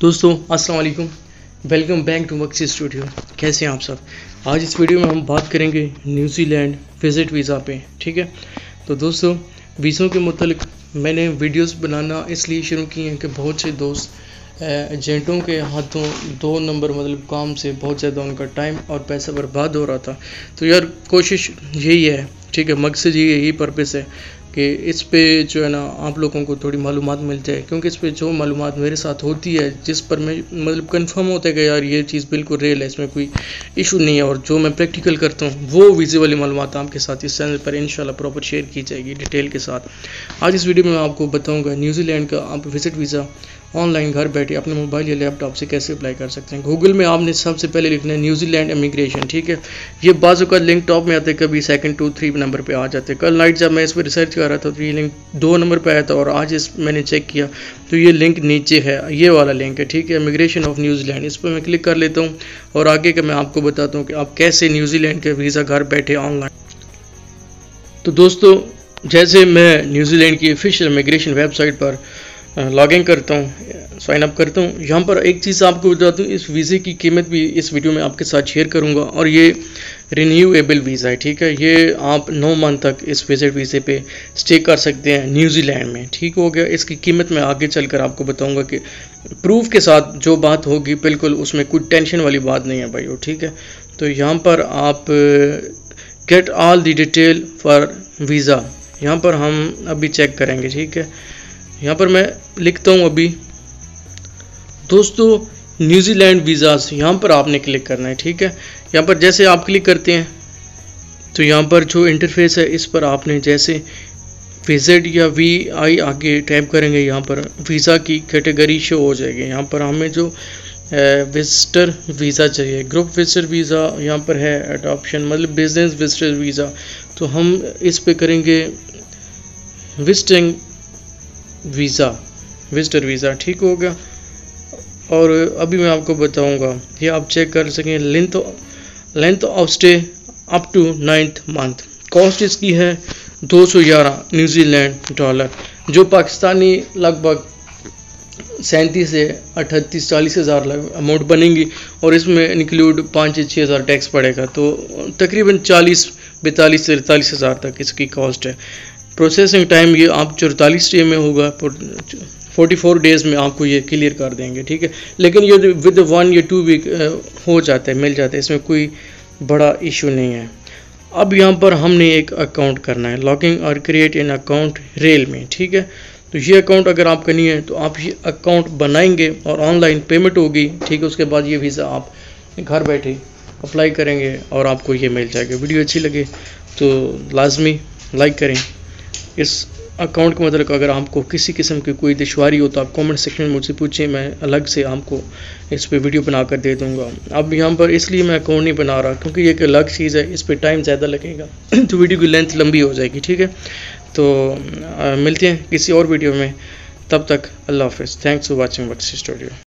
दोस्तों, अस्सलाम वालेकुम। Welcome back to Maxi studio कैसे हैं आप सब? आज इस वीडियो में हम बात करेंगे न्यूजीलैंड विज़िट वीज़ा पे, ठीक है? तो दोस्तों वीज़ों के मुतलिक मैंने वीडियोस बनाना इसलिए शुरू किए हैं कि बहुत से दोस्त एजेंटों के हाथों दो नंबर मतलब काम से बहुत ज़्यादा उनका टाइम और पैसा बर्बाद हो रहा था। तो यार, कोशिश यही है, ठीक है? मकसद ये यही पर्पज़ है। कि इस पे जो है ना आप लोगों को थोड़ी मालूम मिल जाए, क्योंकि इस पे जो मालूम मेरे साथ होती है, जिस पर मैं मतलब कंफर्म होता है कि यार ये चीज़ बिल्कुल रियल है, इसमें कोई इशू नहीं है और जो मैं प्रैक्टिकल करता हूँ, वो वीज़े वाली मालूम आपके साथ इस चैनल पर इन प्रॉपर शेयर की जाएगी डिटेल के साथ। आज इस वीडियो में मैं आपको बताऊँगा न्यूजीलैंड का आप विज़िट वीज़ा ऑनलाइन घर बैठे अपने मोबाइल या लैपटॉप से कैसे अप्लाई कर सकते हैं? गूगल में आपने सबसे पहले लिखना है न्यूजीलैंड इमिग्रेशन ठीक है? ये बाजू का लिंक टॉप में आते कभी सेकंड टू थ्री नंबर पे आ जाते कल नाइट जब मैं इस पर रिसर्च कर रहा था तो ये लिंक दो नंबर पे आया था और आज इस मैंने चेक किया तो ये लिंक नीचे है, ये वाला लिंक है, ठीक है? इमिग्रेशन ऑफ़ न्यूजीलैंड इस पर मैं क्लिक कर लेता हूँ और आगे का मैं आपको बताता हूँ कि आप कैसे न्यूजीलैंड के वीज़ा घर बैठे ऑनलाइन तो दोस्तों, जैसे मैं न्यूजीलैंड की ऑफिशियल इमिग्रेशन वेबसाइट पर लॉगिन करता हूँ साइन अप करता हूँ। यहाँ पर एक चीज़ आपको बताता हूँ इस वीज़े की कीमत भी इस वीडियो में आपके साथ शेयर करूँगा और ये रिन्यूएबल वीज़ा है, ठीक है? ये आप नौ मंथ तक इस विज़िट वीज़े पे स्टे कर सकते हैं न्यूजीलैंड में, ठीक हो गया? इसकी कीमत मैं आगे चलकर आपको बताऊँगा कि प्रूफ के साथ जो बात होगी, बिल्कुल उसमें कोई टेंशन वाली बात नहीं है भाई वो ठीक है? तो यहाँ पर आप get all the detail for visa यहाँ पर हम अभी चेक करेंगे, ठीक है? यहाँ पर मैं लिखता हूँ अभी। दोस्तों न्यूजीलैंड वीज़ास यहाँ पर आपने क्लिक करना है, ठीक है? यहाँ पर जैसे आप क्लिक करते हैं तो यहाँ पर जो इंटरफेस है, इस पर आपने जैसे विज़िट या वी आई आगे टैप करेंगे, यहाँ पर वीज़ा की कैटेगरी शो हो जाएगी। यहाँ पर हमें जो विजिटर वीज़ा चाहिए ग्रुप विजिटर वीज़ा यहाँ पर है अडॉप्शन मतलब बिज़नेस विजिटर वीज़ा तो हम इस पे करेंगे विजिटिंग वीज़ा विजिटर वीज़ा ठीक हो गया। और अभी मैं आपको बताऊँगा, ये आप चेक कर सकें length length of stay up to ninth month cost इसकी है 211 न्यूजीलैंड डॉलर जो पाकिस्तानी लगभग सैंतीस से अठतीस, चालीस हज़ार अमाउंट बनेंगी और इसमें इंक्लूड पाँच से छः हज़ार टैक्स पड़ेगा। तो तकरीबन चालीस, बैतालीस से अड़तालीस हज़ार तक इसकी कॉस्ट है। प्रोसेसिंग टाइम ये आप चौतालीस डे में होगा फोर्टी फोर डेज़ में आपको ये क्लियर कर देंगे, ठीक है? लेकिन ये विद वन या टू वीक हो जाता है, मिल जाता है, इसमें कोई बड़ा इशू नहीं है। अब यहाँ पर हमने एक अकाउंट करना है लॉगिंग और क्रिएट इन अकाउंट रेल में, ठीक है? तो ये अकाउंट अगर आपका नहीं है तो आप ये अकाउंट बनाएँगे और ऑनलाइन पेमेंट होगी, ठीक है? उसके बाद ये वीज़ा आप घर बैठे अप्लाई करेंगे और आपको ये मिल जाएगा। वीडियो अच्छी लगे तो लाजमी लाइक करें। इस अकाउंट के मतलब अगर आपको किसी किस्म की कोई दुशारी हो तो आप कमेंट सेक्शन में मुझसे पूछें मैं अलग से आपको इस पर वीडियो बना कर दे दूँगा। अब यहाँ पर इसलिए मैं अकाउंट नहीं बना रहा क्योंकि ये एक अलग चीज़ है इस पर टाइम ज़्यादा लगेगा। तो वीडियो की लेंथ लंबी हो जाएगी ठीक है? तो आ, मिलते हैं किसी और वीडियो में। तब तक अल्लाह हाफ़ थैंक्स फॉर वॉचिंग वट स्टूडियो